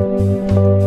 Música